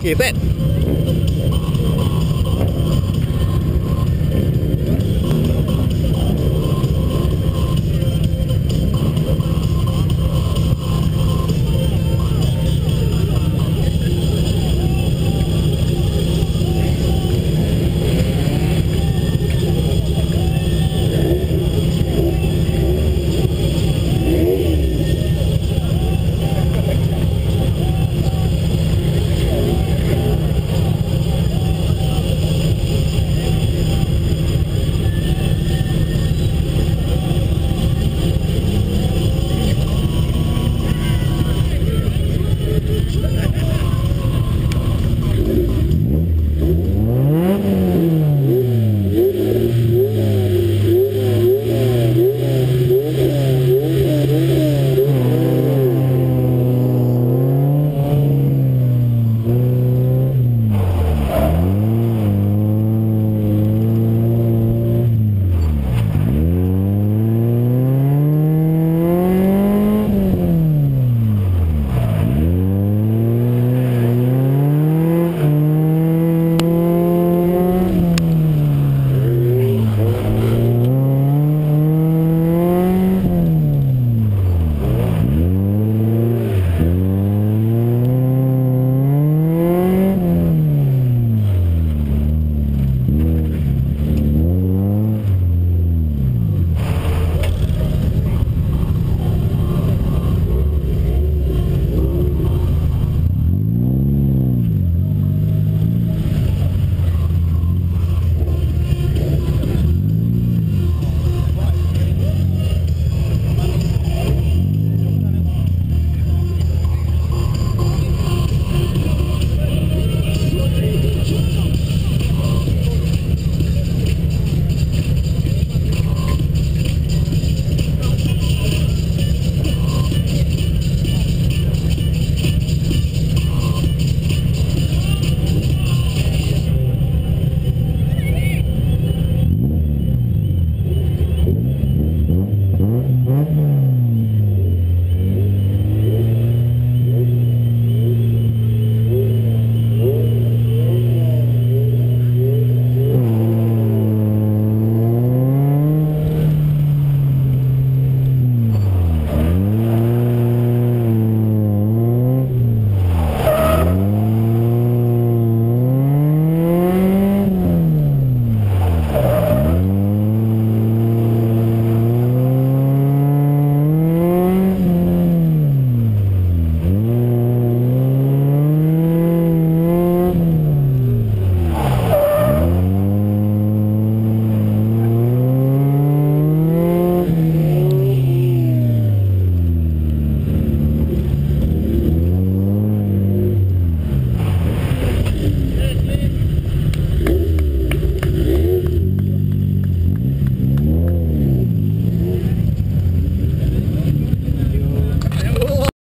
给分